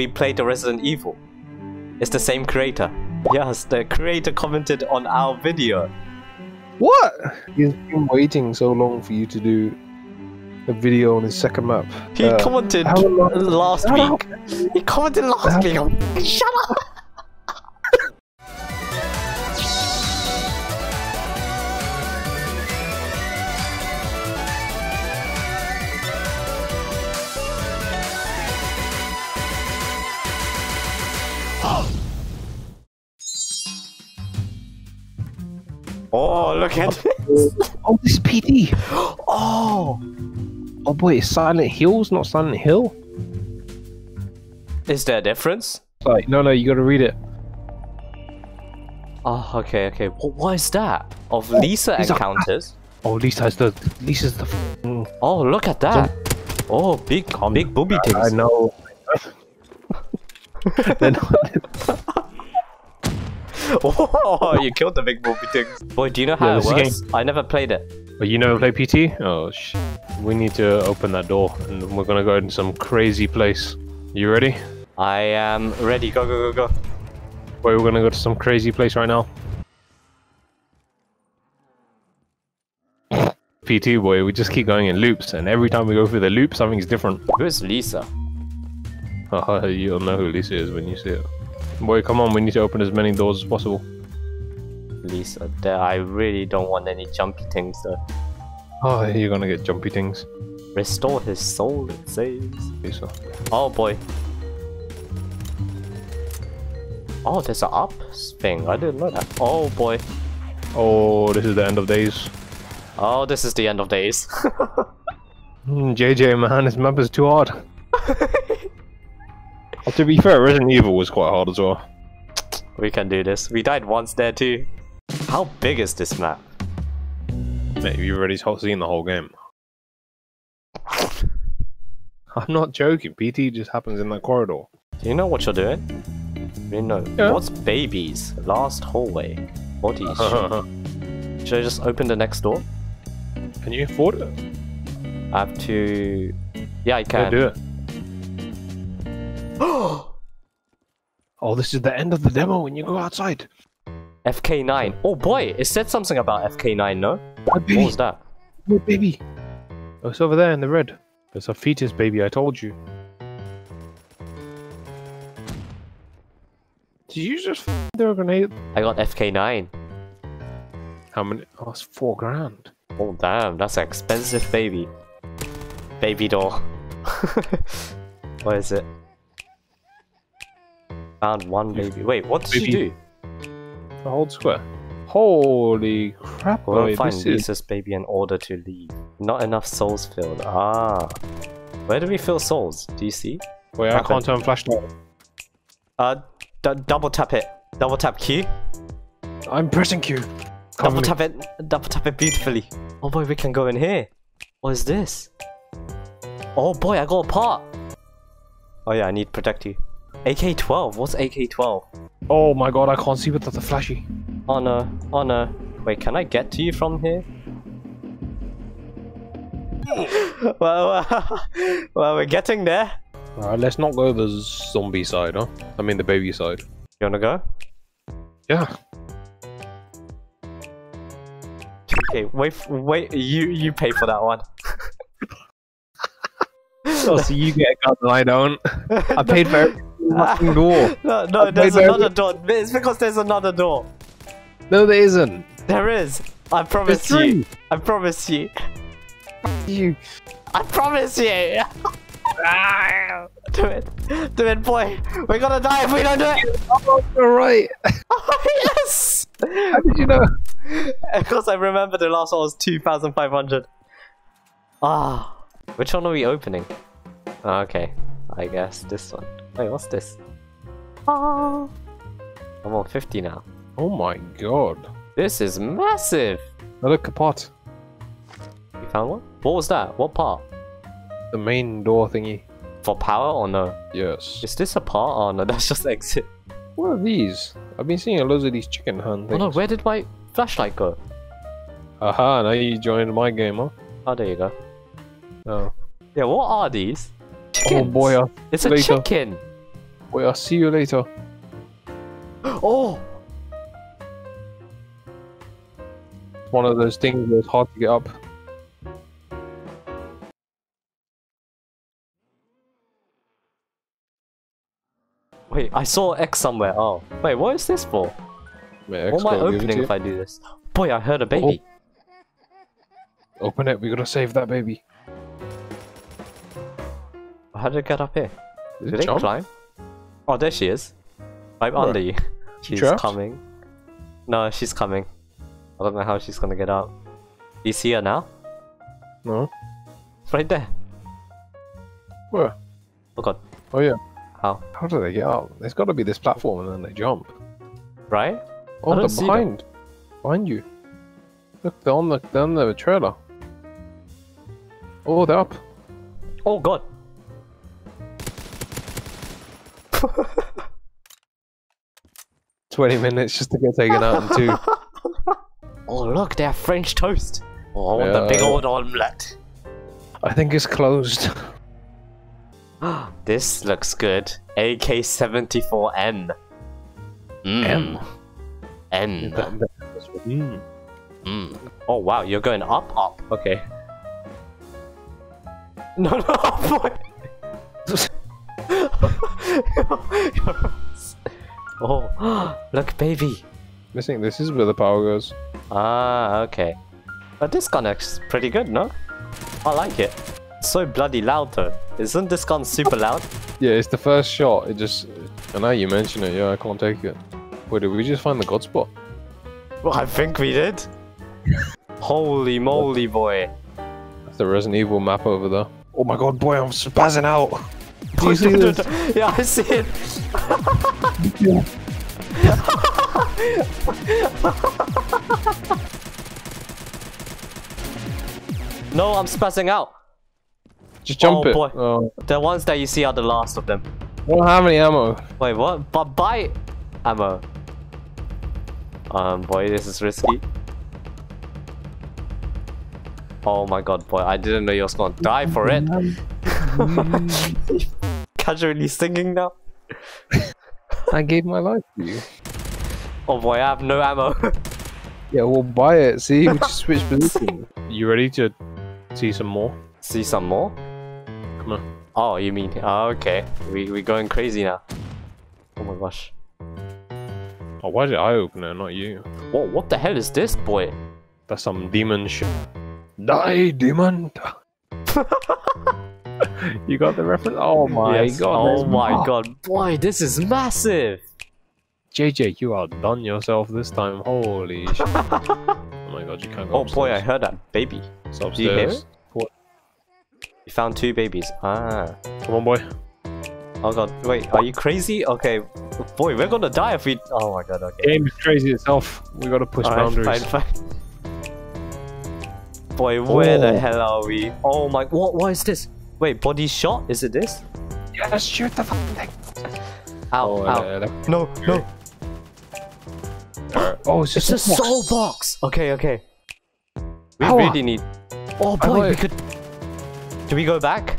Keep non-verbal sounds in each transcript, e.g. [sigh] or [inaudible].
we played the Resident Evil. It's the same creator. Yes, the creator commented on our video. What? He's been waiting so long for you to do a video on his second map. He Uh, commented last week. He commented last week. Shut up. Oh, look at oh, this. Oh, this is PT. [gasps] Oh, Oh boy, it's Silent Hills, not Silent Hill. is there a difference? Like, no, no, you gotta read it. Oh, okay, okay. What, what is that? Of Lisa these are- encounters? Oh, Lisa's the Lisa's the. Oh, look at that. Oh, big, big booby I things. know. [laughs] [laughs] [laughs] They're not- Oh, you killed the big booby things. Boy, do you know how Yeah, it this is works? I never played it. But you never play PT? Oh, sh- we need to open that door, and we're gonna go in some crazy place. You ready? I am ready. Go, go, go, go. Boy, we're gonna go to some crazy place right now. [laughs] PT boy, we just keep going in loops, and every time we go through the loop, something's different. Who is Lisa? Haha, [laughs] You'll know who Lisa is when you see it. Boy, come on, we need to open as many doors as possible. Lisa. There, I really don't want any jumpy things though. Oh, you're gonna get jumpy things, Restore his soul, it says. Lisa. Oh boy. Oh, there's a up thing. I didn't know that. Oh boy. Oh, this is the end of days. Oh, this is the end of days. [laughs] Hmm, JJ, man, this map is too hard. [laughs] Oh, to be fair, Resident Evil was quite hard as well. we can do this. We died once there too. How big is this map? Mate, you've already seen the whole game. [laughs] I'm not joking. PT just happens in that corridor. Do you know what you're doing? You know. Yeah. What's babies? Last hallway. Bodies. [laughs] Should I just open the next door? Can you afford it? I have to. Yeah, I Yeah, can. do it. [gasps] Oh, this is the end of the demo when you go outside. FK9. Oh boy, it said something about FK9, no? What was that? my baby. Oh, it's over there in the red. It's a fetus baby, I told you. Did you just throw a grenade? I got FK9. How many? Oh, it's four grand. Oh damn, that's an expensive baby. Baby doll. [laughs] what is it? Found one baby. Wait, what did you Baby. do? The whole square. Holy crap! And boy, find this is baby in order to leave. Not enough souls filled. Ah. Where do we fill souls? Do you see? Wait, I can't turn flashlight. Uh, d- double tap it. Double tap Q. I'm pressing Q. Double Cover me. tap it. Double tap it beautifully. Oh boy, we can go in here. What is this? Oh boy, I got a part. Oh yeah, I need to protect you. AK-12. What's AK-12? Oh my god, I can't see without the flashy. Oh no. Oh no. Wait, can I get to you from here? [laughs] well, uh, [laughs] well, we're getting there. Alright, let's not go the zombie side, huh? I mean the baby side. You wanna go? Yeah. Okay, wait, wait. You you pay for that one. Oh, so you get a gun and I don't. [laughs] I paid for every [laughs] fucking door. No, no, I there's another door. It's because there's another door. No, there isn't. There is. I promise There's you. three. I promise you. You. I promise you. [laughs] do it. Do it, boy. We're gonna die if we don't do it. Oh, [laughs] you're right. Oh, yes. How did you know? Because I remember the last one was 2,500. Ah. Which one are we opening? Oh, okay. I guess this one. Wait, what's this? Ah. I'm on 50 now. Oh my god. This is massive. Now look a pot. You found one? What was that? What part? The main door thingy. For power or no? Yes. Is this a part? or no, [laughs] that's just exit. What are these? I've been seeing loads of these chicken hand Oh no, where did my flashlight go? Aha, now you joined my game, huh? Oh, there you go. Oh. Yeah, what are these? Oh boy, It's a later. chicken. Boy, I'll see you later. [gasps] Oh! One of those things that's hard to get up. Wait, I saw X somewhere. Oh. Wait, what is this for? Wait, What am I X got to give it opening if I do this? Boy, I heard a baby. you. Open it, we gotta save that baby. How did it get up here? Did it climb? Oh, there she is. Right Where? under you. She's trapped? coming. No, she's coming. I don't know how she's gonna get out. Do you see her now? No. Right there. Where? Oh god. Oh yeah. How? How do they get up? There's gotta be this platform and then they jump. Right? Oh, they're behind. Behind you. Look, they're on the, they're on the trailer. Oh, they're up. Oh god. [laughs] Twenty minutes just to get taken out in two. [laughs] Oh look, they have French toast. Oh, I want the big old omelette. I think it's closed. [laughs] [gasps] this looks good. AK-74N. Mm. M. N. Mm. Mm. Oh wow, you're going up, up. Okay. No, no, boy. [laughs] oh, [gasps] look, baby. Missing. This is where the power goes. Ah, okay. But this gun is pretty good, no? I like it. So bloody loud though. Isn't this gun super loud? Yeah, it's the first shot. It just. And now you mention it, yeah, I can't take it. Wait, did we just find the god spot? Well, I think we did. [laughs] Holy moly, boy. That's the Resident Evil map over there. Oh my god, boy, I'm spazzing out. Do you see this? yeah, I see it. [laughs] no, I'm spazzing out. Just jump Oh, it. boy. Oh, The ones that you see are the last of them. I don't have any ammo. Wait, what? But buy ammo. Um, boy, this is risky. Oh my god, boy, I didn't know you was gonna die for it. [laughs] [laughs] Casually singing now. [laughs] I gave my life to you. Oh boy, I have no ammo. [laughs] Yeah, we'll buy it. See, we just switch positions. [laughs] You ready to see some more? See some more? Come on. Oh, you mean? Oh, okay. We we going crazy now. Oh my gosh. Oh, why did I open it, not you? What what the hell is this, boy? That's some demon shit. Die, demon! You got the reference? Oh my Yes. god. Oh my god, boy, this is massive. JJ, you outdone yourself this time. Holy shit. [laughs] Oh my god, you can't go Oh boy, I heard that baby. It's Do you hear upstairs. What? You found two babies. Ah. Come on, boy. Oh god, wait, are you crazy? Okay, boy, we're gonna die if we. Oh my god, okay. Game is crazy itself. We gotta push Alright, boundaries. fine, fine. Boy, where the Oh. hell are we? Oh my, what? What is this? Wait, body shot? Is it this? Yes, shoot the fucking thing. Ow, Oh, ow. uh, that- No, no. oh, it's It's a a soul box. Okay, okay. We Power. really need. Oh boy, we could. Do we go back?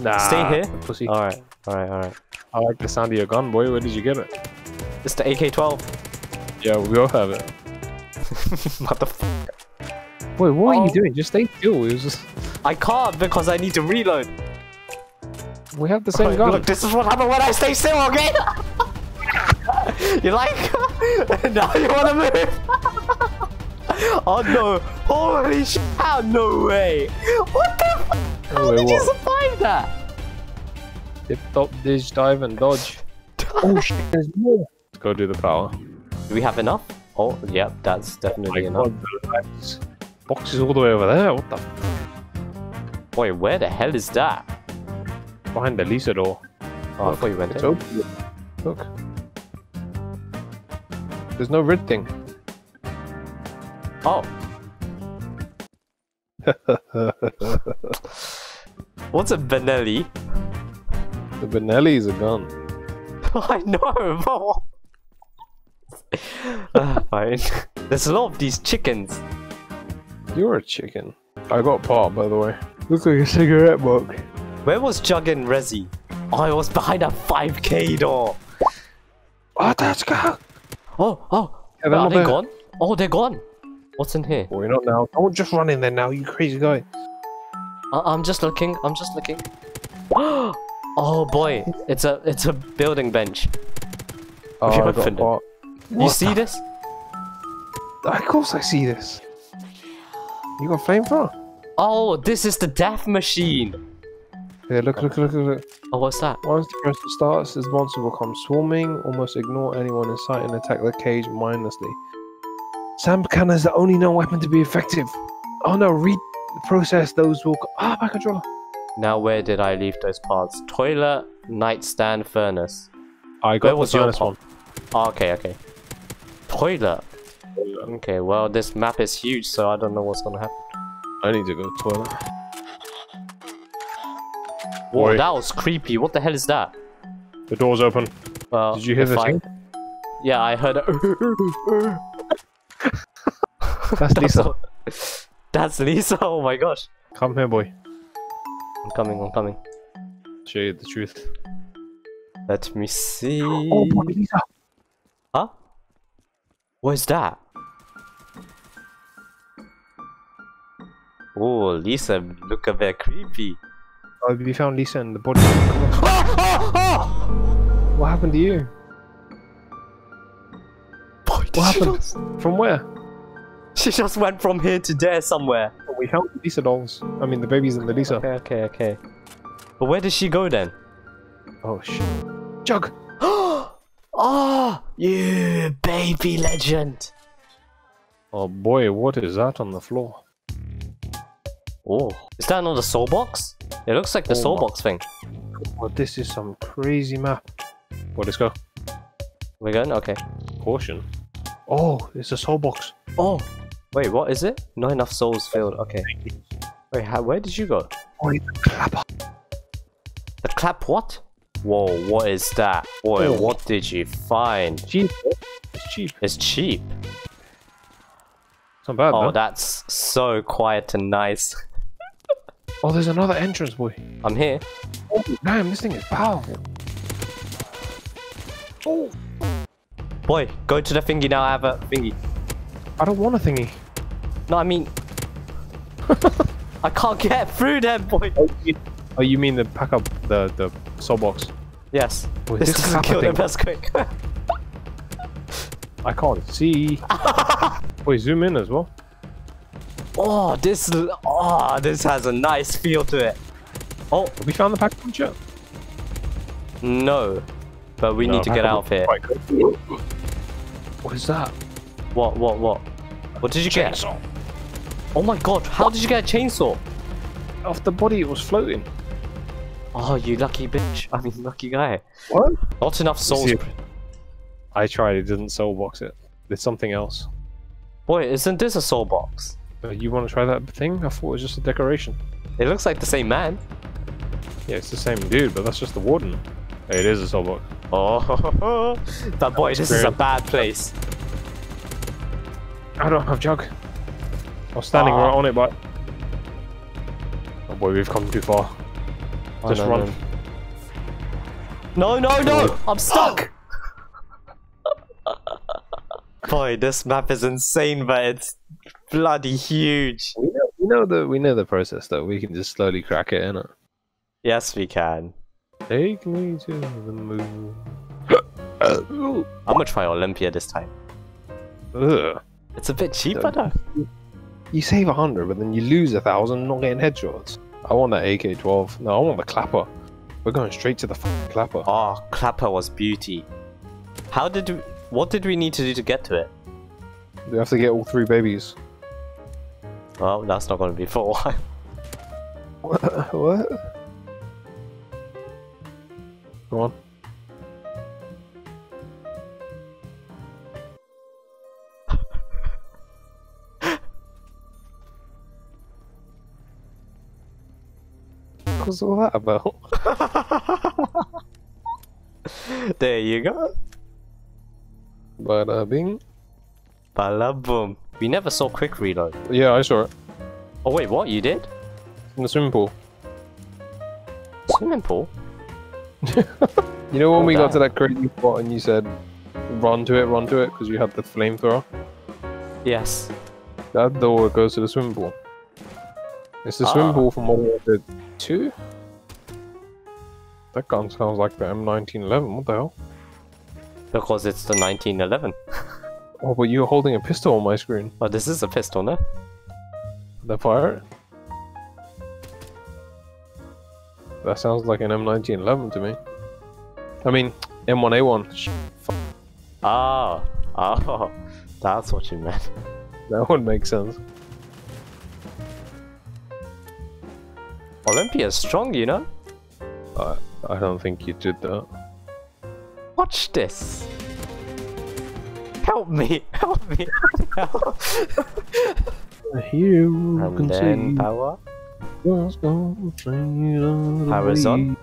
Nah, Stay here? Pussy. All right, all right, all right. I like the sound of your gun, boy. Where did you get it? It's the AK-12. Yeah, we all have it. [laughs] Motherfucker. Boy, what are Oh. you doing? Just stay still. It was just... I can't because I need to reload. We have the same Alright, gun. Look, this is what happens when I stay still, okay? [laughs] you like? [laughs] now you wanna move? [laughs] oh no! Holy shit! No way! What the? F- How Oh, wait, did you what? survive that? Dip, top, dish, dive, and dodge. oh shit, there's more. Let's go do the power. Do we have enough? Oh, yep, that's definitely My enough. god, box is all the way over there. What the? Boy, where the hell is that? Behind the Lisa door. Oh, I thought you went It's in. open. Look. There's no red thing. Oh. [laughs] What's a Benelli? The Benelli is a gun. [laughs] I know, [laughs] but what? Ah, fine. There's a lot of these chickens. You're a chicken. I got part, by the way. Looks like a cigarette box. Where was Jug and Rezi? Oh, it was behind that 5k door. Ah, oh, let's go. Oh, oh. Yeah, they're they gone? Oh, they're gone. What's in here? Boy, not now. Don't just run in there now, you crazy guy. I- I'm just looking. I'm just looking. [gasps] oh boy, it's a it's a building bench. Oh, you I got it? what? You see the- this? Of course I see this. You got flamethrower? Oh, this is the death machine. Yeah, look, look, look, look, look. Oh, what's that? Once the process starts, this monster will come swarming, almost ignore anyone in sight, and attack the cage mindlessly. Sand cannon is the only known weapon to be effective. Oh no, read the process, those will. Ah, my controller. Now, where did I leave those parts? Toilet, nightstand, furnace. I Where got was the your furnace part? Oh, okay, okay. Toilet. one. Okay, well, this map is huge, so I don't know what's gonna happen. I need to go to toilet. Whoa, Boy. that was creepy. What the hell is that? The door's open. Well, Did you hear the I- thing? Yeah, I heard. it. [laughs] That's Lisa. [laughs] That's Lisa. Oh my gosh. Come here, boy. I'm coming. I'm coming. Show you the truth. Let me see. Oh, boy, Lisa. Huh? What is that? Oh, Lisa, look a bit creepy. Oh, we found Lisa in the body. [laughs] Ah, ah, ah! What happened to you? Boy, What happened? just- From where? She just went from here to there somewhere. Oh, we found the Lisa dolls. I mean, the babies in the Lisa. Okay, okay, okay. But where did she go then? Oh, shit. Jug! oh, [gasps] you baby legend. Oh boy, what is that on the floor? Oh, is that another soul box? It looks like the Oh soul box thing. Oh, this is some crazy map. Well, let's go. We're going? Okay. Caution. Oh, it's a soul box. Oh, wait, what is it? Not enough souls filled. Okay. Wait, how, where did you go? Oh, it's a clapper. The clap what? Whoa, what is that? Boy, Oh. what did you find? Cheap. It's cheap. It's cheap. It's not bad, Oh, though. that's so quiet and nice. Oh, there's another entrance, boy. I'm here. Oh, damn, this thing is powerful. Oh, Boy, go to the thingy now. I have a thingy. I don't want a thingy. No, I mean, [laughs] I can't get through them, boy. Oh, you, oh, you mean the pack up the the soul box? Yes. Boy, this this doesn't kill them as quick. [laughs] I can't see. [laughs] Wait, zoom in as well. Oh, this. Oh, this has a nice feel to it. Oh we found the pack puncher? no, but we No, need to get out of here. What is that? What? What? What? What did you get? Chainsaw. Oh my god! How did you get a chainsaw? Off the body, it was floating. Oh, you lucky bitch. I mean, lucky guy. What? Not enough souls. I tried. It didn't soul box it. It's something else. Boy, isn't this a soul box? Uh, you want to try that thing? I thought it was just a decoration. It looks like the same man. Yeah, it's the same dude, but that's just the warden. It is a soul box. Oh, [laughs] but boy, this is a bad place. I don't have jug. I was standing Ah. right on it, but. Oh boy, we've come too far. Oh, Just no, run. No, no, no! I'm stuck! [laughs] Boy, this map is insane, but it's bloody huge. We know, we know the we know the process though. We can just slowly crack it in it. Yes, we can. Take me to the moon. I'm gonna try Olympia this time. Ugh. It's a bit cheaper though. You save a hundred, but then you lose a thousand not getting headshots. I want that AK-12. No, I want the clapper. We're going straight to the clapper. Oh, Clapper was beauty. How did we, what did we need to do to get to it? We have to get all three babies. Well, that's not gonna be for a while. [laughs] What? what? Go on. What's all that about? [laughs] there you go. Bada bing. Bala boom. We never saw quick reload. Yeah, I saw it Oh wait, what? You did? in the swimming pool. Swimming pool? [laughs] You know when What we the got to that crazy spot and you said, "Run to it, run to it," because you had the flamethrower. Yes. That door goes to the swimming pool. It's the Ah. swimming pool from Warfare 2. That gun sounds like the M1911. What the hell? Because it's the 1911. [laughs] Oh, but you're holding a pistol on my screen. Oh, this is a pistol, no? The fire. That sounds like an M1911 to me. I mean, M1A1. Sh- Ah. Oh. [laughs] That's what you meant. [laughs] That would make sense. Olympia's strong, you know? I, I don't think you did that. Watch this. [laughs] Help me! Help me! Help. Here and then power. Power's on.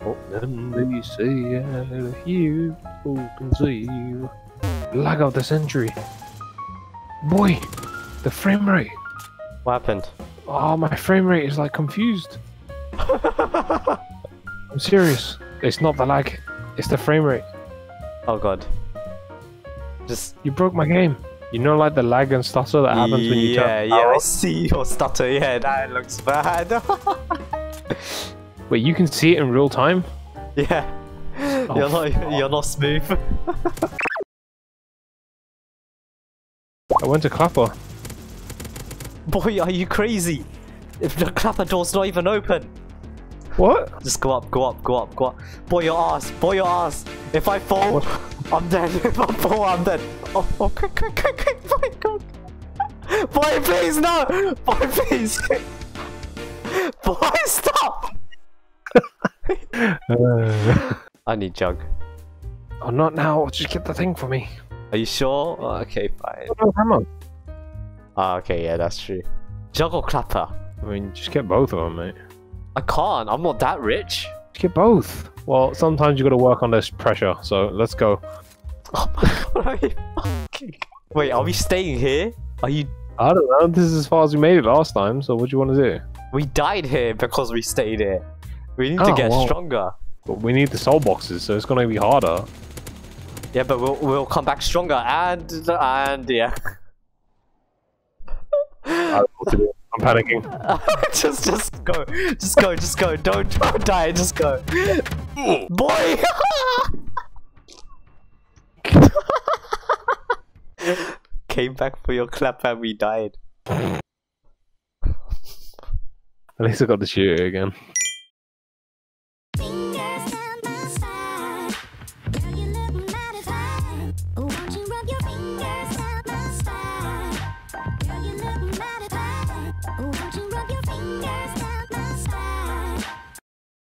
Oh, then they say out here who can see lag of the century. Boy, the frame rate. What happened? Oh, my frame rate is like confused. [laughs] I'm serious. It's not the lag. It's the frame rate. oh god. Just You broke my game. You know, like the lag and stutter that happens when you yeah, turn yeah, power I see your stutter. Yeah, that looks bad. [laughs] Wait, you can see it in real time? yeah, Oh, you're not you're not smooth. I went to Clapper. Boy, are you crazy? If the clapper door's not even open, What? just go up, go up, go up, go up. Boy, your ass, boy, your ass. If I fall, What? I'm dead. [laughs] If I fall, I'm dead. Oh, oh, quick, quick, quick, quick, boy, quick. Boy, please, no! Boy, please! [laughs] Boy, stop! Uh, [laughs] I need jug. oh, not now. Just get the thing for me. Are you sure? Oh, okay, fine. No, hammer. Ah, okay, yeah, that's true. Jug or clapper? I mean, just get both of them, mate. I can't. I'm not that rich. Just get both. Well, sometimes you got to work on this pressure. So let's go. Oh my god, are you fucking... Wait, are we staying here? Are you... I don't know. This is as far as we made it last time. So what do you want to do? We died here because we stayed here. We need to Oh, get well. stronger. But we need the soul boxes, so it's going to be harder. Yeah, but we'll, we'll come back stronger and... And, yeah. I don't know what to do. [laughs] I'm panicking. [laughs] just, just go. Just go, just go. Don't, don't die, just go. [laughs] Boy! Came back for your clap and we died. At least I got to shoot it again.